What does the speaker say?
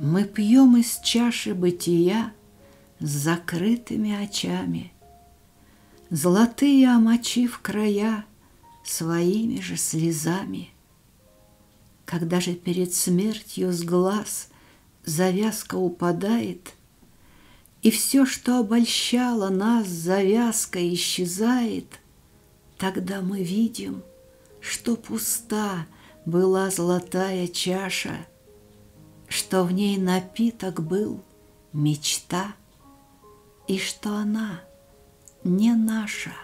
Мы пьем из чаши бытия С закрытыми очами, Золотые омочив края Своими же слезами. Когда же перед смертью с глаз Завязка упадает, И все, что обольщало нас, Завязка исчезает, Тогда мы видим, что пуста Была золотая чаша — что в ней напиток был мечта, и что она не наша.